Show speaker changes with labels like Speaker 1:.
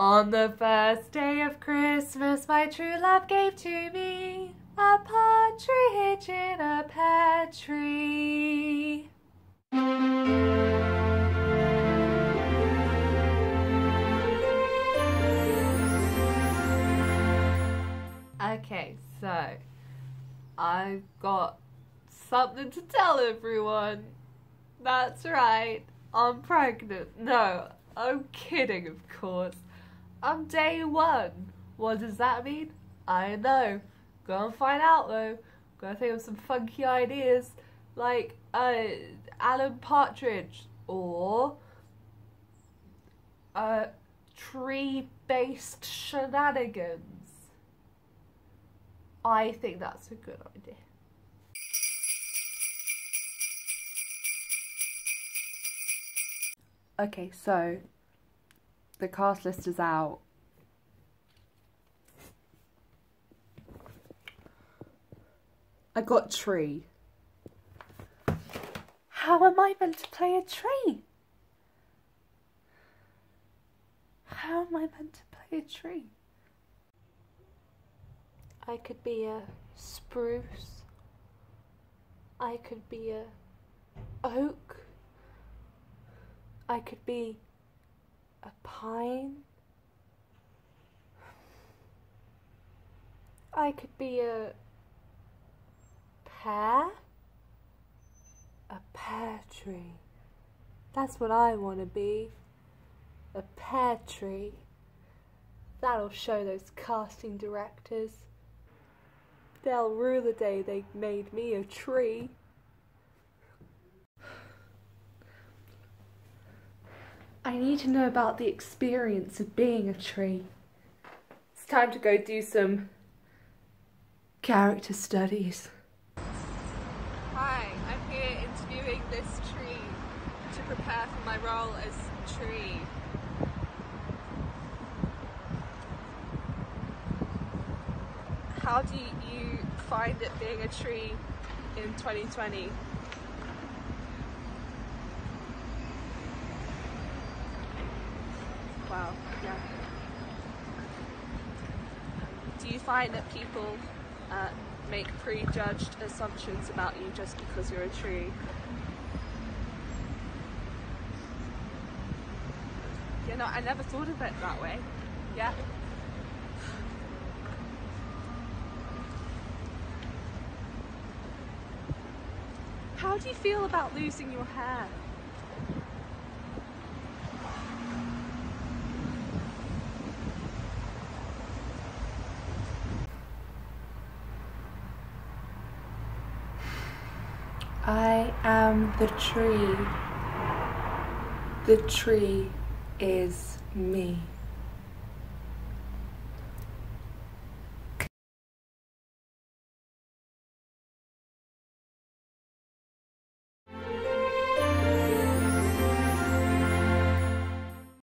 Speaker 1: On the first day of Christmas, my true love gave to me a partridge in a pear tree. Okay, so I've got something to tell everyone. That's right, I'm pregnant. No, I'm kidding, of course. I'm day one. What does that mean? I know. Go and find out though. Gotta think of some funky ideas like uh, Alan Partridge or uh, tree based shenanigans. I think that's a good idea. Okay, so the cast list is out. I got tree. How am I meant to play a tree? How am I meant to play a tree? I could be a spruce. I could be a oak. I could be a pine. I could be a pear. A pear tree. That's what I want to be. A pear tree. That'll show those casting directors. They'll rue the day they made me a tree. I need to know about the experience of being a tree. It's time to go do some character studies.
Speaker 2: Hi, I'm here interviewing this tree to prepare for my role as tree. How do you find it being a tree in 2020? Wow, yeah. Do you find that people uh, make prejudged assumptions about you just because you're a tree? Yeah, no, I never thought of it that way. Yeah. How do you feel about losing your hair?
Speaker 1: I am the tree. The tree is me.